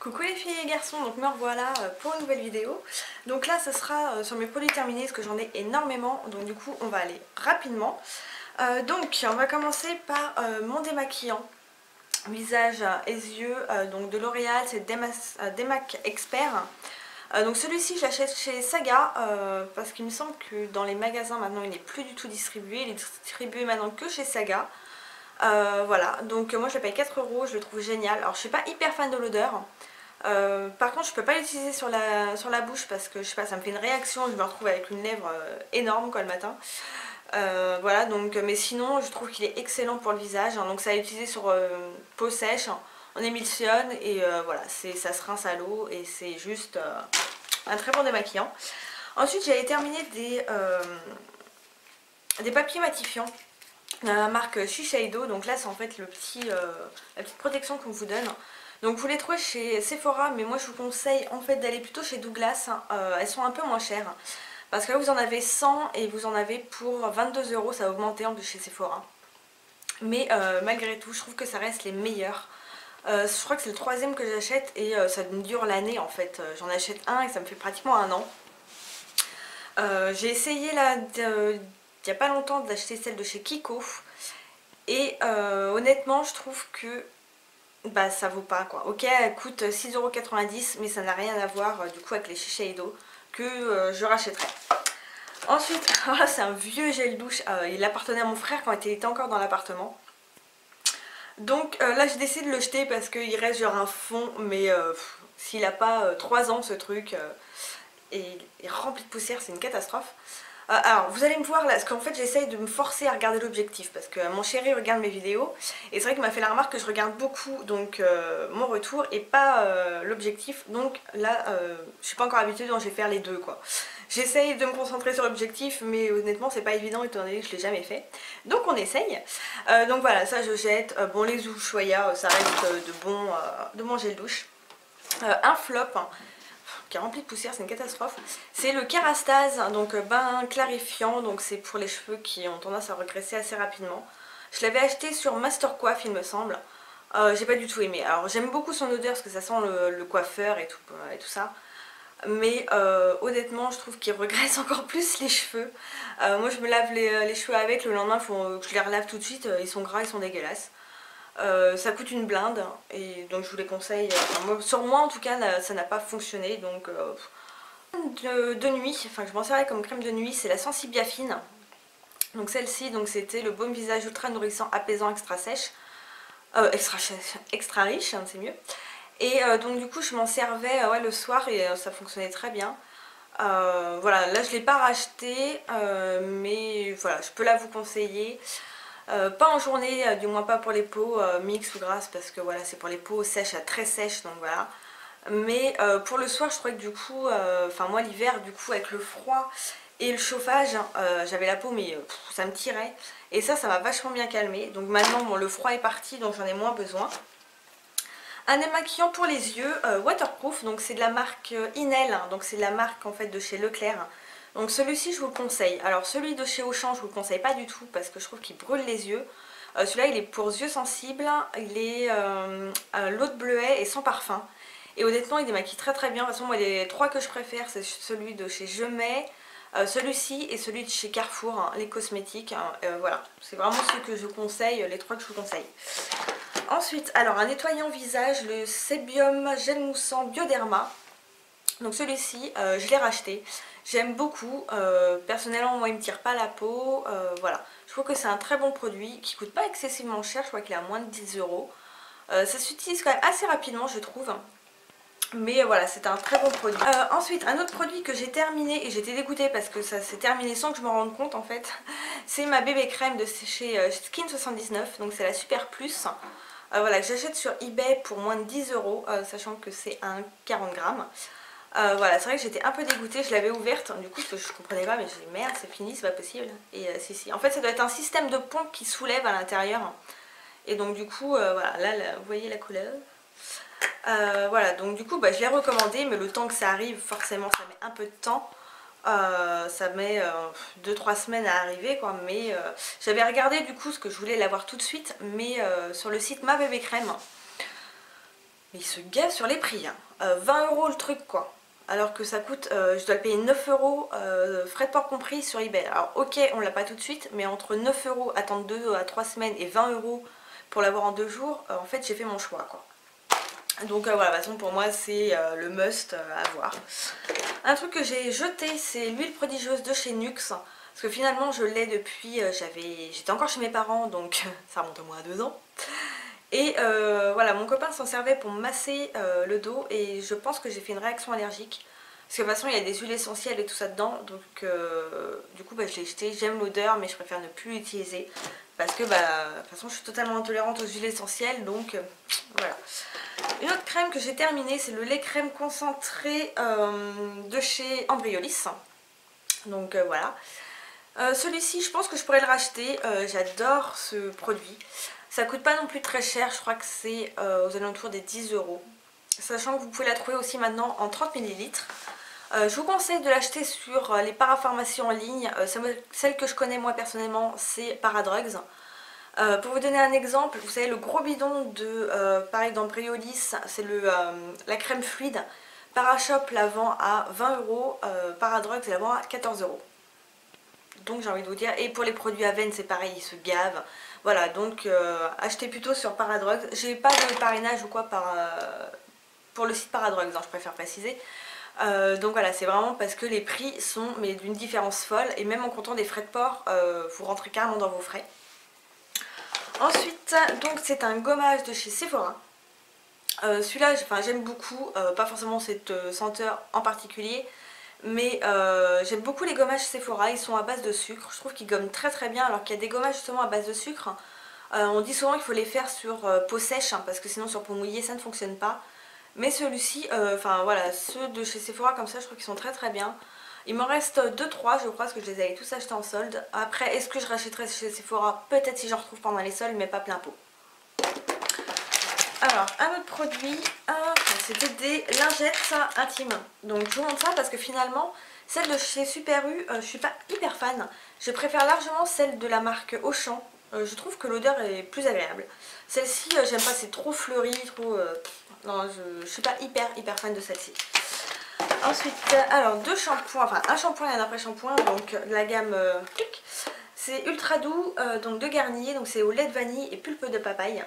Coucou les filles et garçons, donc me revoilà euh, pour une nouvelle vidéo. Donc là ce sera euh, sur mes produits terminés parce que j'en ai énormément, donc du coup on va aller rapidement. Euh, donc on va commencer par mon démaquillant visage et yeux donc de L'Oréal, c'est Demac Expert. donc celui-ci je l'achète chez Saga parce qu'il me semble que dans les magasins maintenant il n'est plus du tout distribué, il est distribué maintenant que chez Saga. Voilà, donc moi je le paye 4 euros, je le trouve génial. Alors je suis pas hyper fan de l'odeur, euh, par contre je peux pas l'utiliser sur la, bouche parce que je sais pas ça me fait une réaction. Je me retrouve avec une lèvre euh, énorme quoi le matin. Euh, voilà. Donc mais sinon je trouve qu'il est excellent pour le visage hein. donc ça à utiliser sur peau sèche on émulsionne et voilà. Ça se rince à l'eau et c'est juste un très bon démaquillant. Ensuite j'avais terminé des, papiers matifiants la marque Shiseido donc là c'est en fait le petit, la petite protection qu'on vous donne donc vous les trouvez chez Sephora, mais moi je vous conseille en fait d'aller plutôt chez Douglas. Hein. Euh, elles sont un peu moins chères. Parce que là vous en avez 100 et vous en avez pour 22 euros, ça a augmenté en plus chez Sephora. Mais euh, malgré tout, je trouve que ça reste les meilleurs. Euh, je crois que c'est le troisième que j'achète et ça me dure l'année en fait. J'en achète un et ça me fait pratiquement un an. J'ai essayé là, il n'y a pas longtemps d'acheter celle de chez Kiko. Et honnêtement, je trouve que bah ça vaut pas quoi. Ok, elle coûte 6,90€ mais ça n'a rien à voir euh, du coup avec les Shiseido que euh, je rachèterai. Ensuite, ah, c'est un vieux gel douche, euh, il appartenait à mon frère quand il était encore dans l'appartement. Donc là j'ai décidé de le jeter parce qu'il reste genre un fond mais s'il a pas 3 ans ce truc et il est rempli de poussière c'est une catastrophe. Euh, alors vous allez me voir là, parce qu'en fait j'essaye de me forcer à regarder l'objectif parce que mon chéri regarde mes vidéos et c'est vrai qu'il m'a fait la remarque que je regarde beaucoup donc euh, mon retour et pas euh, l'objectif donc là je suis pas encore habituée donc je vais faire les deux quoi. J'essaye de me concentrer sur l'objectif mais honnêtement c'est pas évident étant donné que je l'ai jamais fait donc on essaye. donc voilà ça je jette, bon les Ushuaïa ça reste de bon, de bon gel douche. un flop, hein qui est rempli de poussière, c'est une catastrophe. C'est le Kerastase, donc euh, bain clarifiant, donc c'est pour les cheveux qui ont tendance à regresser assez rapidement. Je l'avais acheté sur Master Coiffe il me semble. Euh, j'ai pas du tout aimé. Alors j'aime beaucoup son odeur parce que ça sent le, coiffeur et tout, et tout ça. Mais euh, honnêtement je trouve qu'il regresse encore plus les cheveux. moi je me lave les, cheveux avec, le lendemain faut je les relave tout de suite, ils sont gras, ils sont dégueulasses. Euh, ça coûte une blinde et donc je vous les conseille. sur moi en tout cas ça n'a pas fonctionné donc euh, de, nuit, enfin je m'en servais comme crème de nuit, c'est la Sensibiafine. Donc celle-ci donc c'était le baume visage ultra nourrissant, apaisant, extra sèche. Euh, extra, extra riche, hein, c'est mieux. Et donc du coup je m'en servais ouais, le soir et ça fonctionnait très bien. voilà, là je ne l'ai pas racheté, mais voilà, je peux la vous conseiller. Euh, pas en journée, euh, du moins pas pour les peaux euh, ou grasses parce que voilà c'est pour les peaux sèches à très sèches donc voilà. Mais pour le soir je crois que du coup, enfin moi l'hiver du coup avec le froid et le chauffage j'avais la peau mais ça me tirait et ça ça m'a vachement bien calmé donc maintenant bon, le froid est parti donc j'en ai moins besoin. Un démaquillant pour les yeux waterproof donc c'est de la marque Inel hein. donc c'est de la marque en fait de chez Leclerc donc celui-ci je vous le conseille. Alors celui de chez Auchan je vous le conseille pas du tout parce que je trouve qu'il brûle les yeux. Euh, celui-là il est pour yeux sensibles, il est euh, l'eau de bleuet et sans parfum. Et honnêtement il démaquille très très bien. De toute façon moi les trois que je préfère c'est celui de chez Je euh, celui-ci et celui de chez Carrefour, hein, les cosmétiques. Hein. voilà, c'est vraiment ceux que je conseille, les trois que je vous conseille. Ensuite, alors un nettoyant visage, le Sebium Gel Moussant Bioderma. Donc celui-ci, je l'ai racheté. J'aime beaucoup, euh, personnellement moi il me tire pas la peau, euh, voilà. Je trouve que c'est un très bon produit qui coûte pas excessivement cher, je crois qu'il est à moins de 10 euros. Euh, ça s'utilise quand même assez rapidement je trouve. Mais voilà, c'est un très bon produit. ensuite, un autre produit que j'ai terminé et j'étais dégoûtée parce que ça s'est terminé sans que je me rende compte en fait. C'est ma bébé crème de chez Skin79, donc c'est la Super Plus. voilà, que j'achète sur eBay pour moins de 10 euros, sachant que c'est un 40 grammes. Euh, voilà, c'est vrai que j'étais un peu dégoûtée, je l'avais ouverte, du coup je comprenais pas, mais je me dit merde c'est fini, c'est pas possible. Et euh, si si, en fait ça doit être un système de pompe qui soulève à l'intérieur. Et donc du coup, euh, voilà, là vous voyez la couleur. voilà, donc du coup bah, je l'ai recommandé, mais le temps que ça arrive, forcément ça met un peu de temps. ça met 2-3 semaines à arriver quoi mais j'avais regardé du coup ce que je voulais l'avoir tout de suite mais sur le site Ma Bébé Crème il se gave sur les prix. 20 hein. euros le truc quoi alors que ça coûte, euh, je dois le payer 9 euros, euh, frais de port compris sur eBay. Alors ok, on l'a pas tout de suite, mais entre 9 euros, attendre 2 à 3 semaines et 20 euros pour l'avoir en 2 jours, euh, en fait j'ai fait mon choix quoi. Donc voilà, de toute façon pour moi c'est le must à voir. Un truc que j'ai jeté, c'est l'huile prodigieuse de chez Nux. Parce que finalement je l'ai depuis, j'étais encore chez mes parents, donc ça remonte au moins à 2 ans. Et euh, voilà, mon copain s'en servait pour masser euh, le dos et je pense que j'ai fait une réaction allergique. Parce que de toute façon il y a des huiles essentielles et tout ça dedans, donc euh, du coup bah, je l'ai jeté. J'aime l'odeur mais je préfère ne plus l'utiliser. Parce que bah, de toute façon je suis totalement intolérante aux huiles essentielles, donc voilà. Une autre crème que j'ai terminée, c'est le lait crème concentré de chez Embryolis. Donc voilà. Celui-ci je pense que je pourrais le racheter, j'adore ce produit. Ça coûte pas non plus très cher, je crois que c'est euh, aux alentours des 10 euros. Sachant que vous pouvez la trouver aussi maintenant en 30 ml. Euh, je vous conseille de l'acheter sur euh, les parapharmacies en ligne. celle que je connais moi personnellement, c'est Paradrugs. pour vous donner un exemple, vous savez le gros bidon de, pareil dans Briolis, c'est la crème fluide. Parashop la vend à 20 euros, Paradrugs la vend à 14 euros. Donc j'ai envie de vous dire, et pour les produits à veine c'est pareil, ils se gavent. Voilà, donc euh, achetez plutôt sur Paradrugs. J'ai pas de parrainage ou quoi par, euh, pour le site Paradrugs, hein, je préfère préciser. Euh, donc voilà, c'est vraiment parce que les prix sont mais d'une différence folle et même en comptant des frais de port, vous rentrez carrément dans vos frais. Ensuite, donc c'est un gommage de chez Sephora. Celui-là, j'aime beaucoup, pas forcément cette senteur en particulier, mais euh, j'aime beaucoup les gommages Sephora, ils sont à base de sucre. Je trouve qu'ils gomment très très bien alors qu'il y a des gommages justement à base de sucre. Euh, on dit souvent qu'il faut les faire sur euh, peau sèche hein, parce que sinon sur peau mouillée ça ne fonctionne pas. Mais celui-ci, enfin voilà, ceux de chez Sephora comme ça je trouve qu'ils sont très très bien. Il m'en reste 2-3 je crois parce que je les avais tous achetés en solde. Après est-ce que je rachèterai chez Sephora? Peut-être si j'en retrouve pendant les soldes mais pas plein pot. Alors, un autre produit, c'était des lingettes intimes. Donc je vous montre ça parce que finalement, celle de chez Super U, euh, je suis pas hyper fan. Je préfère largement celle de la marque Auchan. Euh, je trouve que l'odeur est plus agréable. Celle-ci, euh, j'aime pas, c'est trop fleuri, trop... non, je, je suis pas hyper hyper fan de celle-ci. Ensuite, alors deux shampoings, enfin un shampoing et un après-shampoing, donc la gamme c'est ultra doux, donc de Garnier, donc c'est au lait de vanille et pulpe de papaye.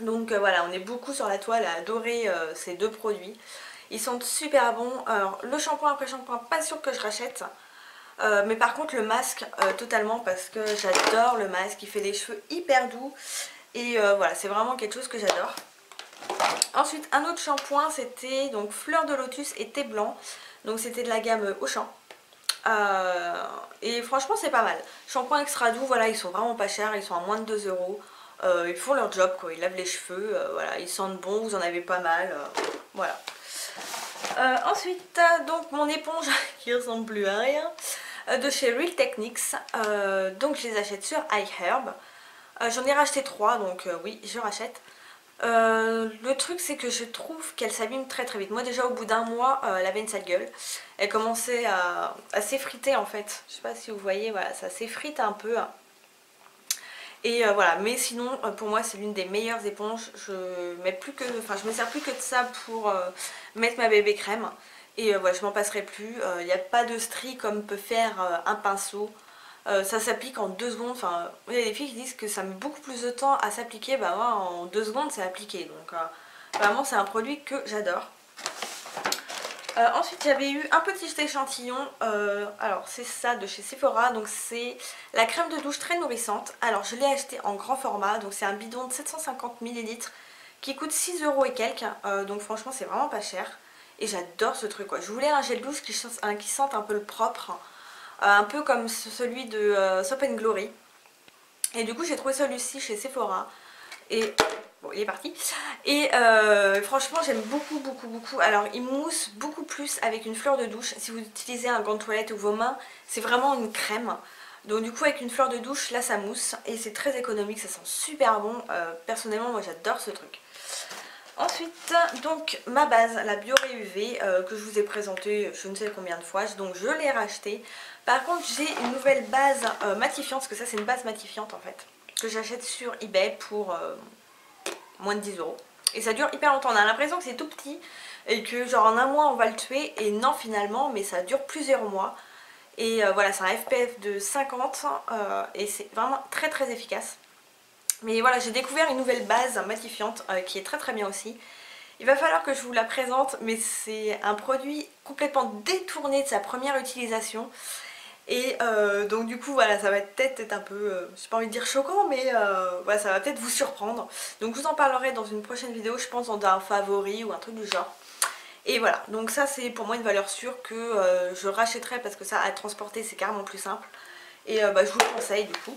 Donc euh, voilà, on est beaucoup sur la toile à adorer euh, ces deux produits. Ils sont super bons. Alors le shampoing après shampoing, pas sûr que je rachète. Euh, mais par contre le masque, totalement parce que j'adore le masque. Il fait les cheveux hyper doux. Et voilà, c'est vraiment quelque chose que j'adore. Ensuite, un autre shampoing, c'était donc Fleur de Lotus et Thé Blanc. Donc c'était de la gamme Auchan. et franchement c'est pas mal. Shampoing extra doux, voilà, ils sont vraiment pas chers, ils sont à moins de 2 euros. Euh, ils font leur job quoi, ils lavent les cheveux, euh, voilà, ils sentent bon, vous en avez pas mal, euh, voilà. ensuite, donc mon éponge qui ressemble plus à rien, de chez Real Techniques, donc je les achète sur iHerb. J'en ai racheté trois, donc oui, je rachète. le truc c'est que je trouve qu'elle s'abîme très très vite. Moi déjà au bout d'un mois, elle avait une sale gueule. Elle commençait à, s'effriter en fait. Je sais pas si vous voyez, voilà, ça s'effrite un peu. Et euh, voilà, mais sinon euh, pour moi c'est l'une des meilleures éponges. Je mets plus que, enfin je me sers plus que de ça pour euh, mettre ma bébé crème. Et voilà, je m'en passerai plus. Il n'y a pas de strie comme peut faire un pinceau. ça s'applique en deux secondes. Enfin, il y a des filles qui disent que ça met beaucoup plus de temps à s'appliquer. Bah moi en deux secondes c'est appliqué. Donc vraiment c'est un produit que j'adore. Euh, ensuite j'avais eu un petit échantillon, euh, alors c'est ça de chez Sephora, donc c'est la crème de douche très nourrissante. Alors je l'ai acheté en grand format, donc c'est un bidon de 750 ml qui coûte 6 euros et quelques, euh, donc franchement c'est vraiment pas cher. Et j'adore ce truc quoi, je voulais un gel douche qui, qui sente un peu le propre, un peu comme celui de Soap Glory. Et du coup j'ai trouvé celui-ci chez Sephora. Et Bon, il est parti. Et euh, franchement, j'aime beaucoup, beaucoup, beaucoup. Alors, il mousse beaucoup plus avec une fleur de douche. Si vous utilisez un gant de toilette ou vos mains, c'est vraiment une crème. Donc du coup, avec une fleur de douche, là, ça mousse. Et c'est très économique, ça sent super bon. Euh, personnellement, moi, j'adore ce truc. Ensuite, donc, ma base, la Bioré UV, euh, que je vous ai présentée je ne sais combien de fois. Donc, je l'ai rachetée. Par contre, j'ai une nouvelle base matifiante, parce que ça, c'est une base matifiante, en fait. Que j'achète sur eBay pour moins de 10 euros. Et ça dure hyper longtemps, on a l'impression que c'est tout petit et que genre en un mois on va le tuer et non finalement mais ça dure plusieurs mois. Et euh, voilà c'est un FPF de 50 euh, et c'est vraiment très très efficace. Mais voilà j'ai découvert une nouvelle base matifiante euh, qui est très très bien aussi. Il va falloir que je vous la présente mais c'est un produit complètement détourné de sa première utilisation. Et donc du coup voilà ça va peut-être être un peu, j'ai pas envie de dire choquant mais voilà ça va peut-être vous surprendre. Donc je vous en parlerai dans une prochaine vidéo je pense dans un favori ou un truc du genre. Et voilà, donc ça c'est pour moi une valeur sûre que euh, je rachèterai parce que ça à transporter c'est carrément plus simple. Et euh, bah, je vous le conseille du coup.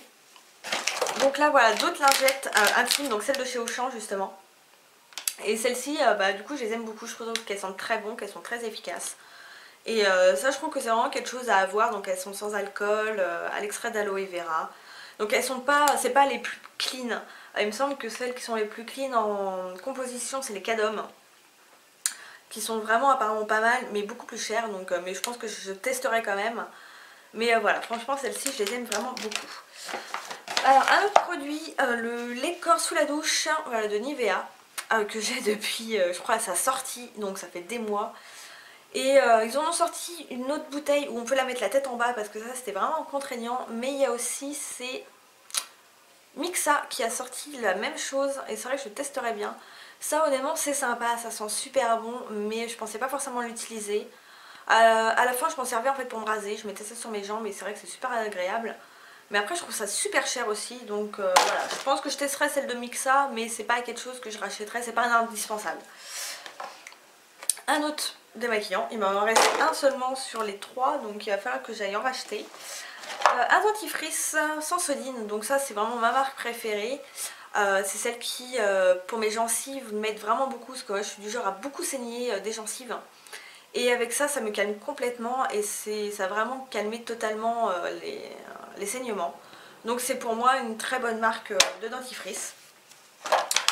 Donc là voilà, d'autres lingettes euh, intimes, donc celles de chez Auchan justement. Et celles-ci, bah, du coup je les aime beaucoup, je trouve qu'elles sont très bonnes, qu'elles sont très efficaces. Et ça je trouve que c'est vraiment quelque chose à avoir, donc elles sont sans alcool, à l'extrait d'aloe vera. Donc elles sont pas, c'est pas les plus clean. Il me semble que celles qui sont les plus clean en composition c'est les Cadom qui sont vraiment apparemment pas mal mais beaucoup plus chères. Donc euh, mais je pense que je testerai quand même. Mais euh, voilà. Franchement celles-ci je les aime vraiment beaucoup. Alors un autre produit euh, le lait sous la douche de Nivea que j'ai depuis je crois sa sortie. Donc ça fait des mois et ils en ont sorti une autre bouteille où on peut la mettre la tête en bas parce que ça c'était vraiment contraignant. Mais il y a aussi c'est Mixa qui a sorti la même chose. Et c'est vrai que je testerai bien. Ça honnêtement c'est sympa, ça sent super bon mais je pensais pas forcément l'utiliser. Euh, à la fin je m'en servais en fait pour me raser, je mettais ça sur mes jambes et c'est vrai que c'est super agréable. Mais après je trouve ça super cher aussi. Donc euh, voilà, je pense que je testerai celle de Mixa mais c'est pas quelque chose que je rachèterai, c'est pas un indispensable. Un autre démaquillant, il m'en reste un seulement sur les trois donc il va falloir que j'aille en racheter. Euh, un dentifrice sans sodine, donc ça c'est vraiment ma marque préférée. Euh, c'est celle qui, euh, pour mes gencives, m'aide vraiment beaucoup parce que moi je suis du genre à beaucoup saigner des gencives. Et avec ça, ça me calme complètement et ça a vraiment calmé totalement les, saignements. Donc c'est pour moi une très bonne marque de dentifrice.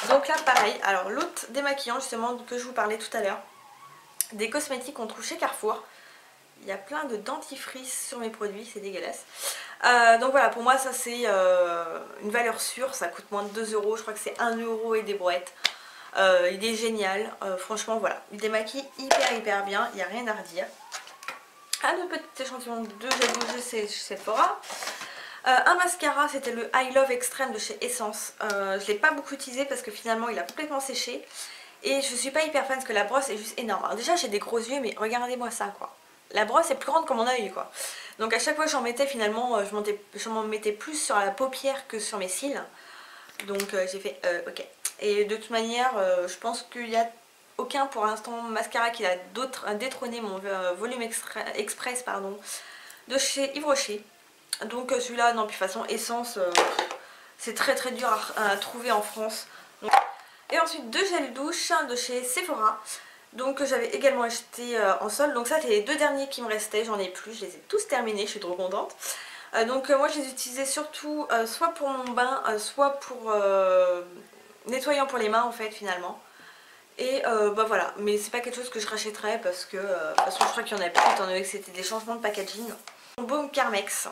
Donc là pareil, alors l'autre démaquillant justement que je vous parlais tout à l'heure, des cosmétiques qu'on trouve chez Carrefour. Il y a plein de dentifrice sur mes produits, c'est dégueulasse. Euh, donc voilà, pour moi ça c'est euh, une valeur sûre, ça coûte moins de 2 euros, je crois que c'est 1 euro et des brouettes. Euh, il est génial, franchement voilà, il démaquille hyper hyper bien, il n'y a rien à redire. Un autre petit échantillon de gel douche chez Sephora. un mascara, c'était le I Love Extreme de chez Essence. je ne l'ai pas beaucoup utilisé parce que finalement il a complètement séché. Et je suis pas hyper fan parce que la brosse est juste énorme. Alors déjà j'ai des gros yeux mais regardez-moi ça quoi. La brosse est plus grande que mon oeil quoi. Donc à chaque fois que j'en mettais finalement, euh, je m'en mettais plus sur la paupière que sur mes cils. Donc euh, j'ai fait euh, ok. Et de toute manière, je pense qu'il n'y a aucun pour l'instant mascara qui a détrôné mon volume express pardon, de chez Yves Rocher. Donc celui-là, non, puis de toute façon, essence, c'est très très dur à, trouver en France. Et ensuite deux gels douche de chez Sephora donc j'avais également acheté euh, en solde. Donc ça c'est les deux derniers qui me restaient, j'en ai plus, je les ai tous terminés, je suis trop contente. Euh, donc euh, moi je les utilisais surtout soit pour mon bain, soit pour nettoyant pour les mains en fait finalement. Et bah voilà, mais c'est pas quelque chose que je rachèterais parce que de toute façon je crois qu'il y en a plus étant donné que c'était des changements de packaging. Mon baume Carmex.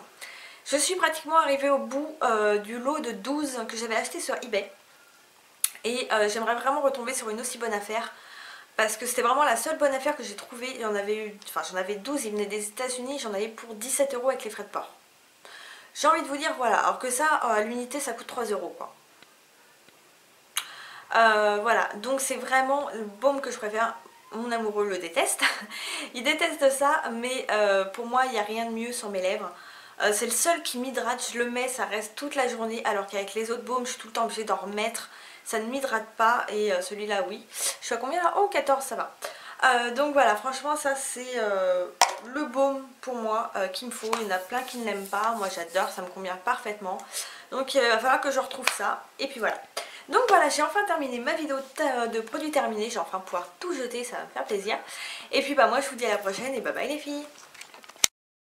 Je suis pratiquement arrivée au bout du lot de 12 que j'avais acheté sur eBay. Et j'aimerais vraiment retomber sur une aussi bonne affaire parce que c'était vraiment la seule bonne affaire que j'ai trouvée. J'en avais eu, enfin j'en avais 12, ils venaient des états unis j'en avais pour 17 euros avec les frais de port. J'ai envie de vous dire voilà, alors que ça à l'unité ça coûte 3 euros quoi. Euh, voilà, donc c'est vraiment le baume que je préfère. Mon amoureux le déteste. il déteste ça, mais euh, pour moi il n'y a rien de mieux sur mes lèvres. Euh, c'est le seul qui m'hydrate, je le mets, ça reste toute la journée, alors qu'avec les autres baumes je suis tout le temps obligée d'en remettre ça ne m'hydrate pas et euh, celui-là oui. Je suis à combien là? Oh 14 ça va. Euh, donc voilà, franchement ça c'est euh, le baume pour moi qu'il me faut. Il y en a plein qui ne l'aiment pas, moi j'adore, ça me convient parfaitement. Donc il va falloir que je retrouve ça. Et puis voilà. Donc voilà, j'ai enfin terminé ma vidéo de produits terminés. J'ai enfin pouvoir tout jeter, ça va me faire plaisir. Et puis bah moi je vous dis à la prochaine et bye bye les filles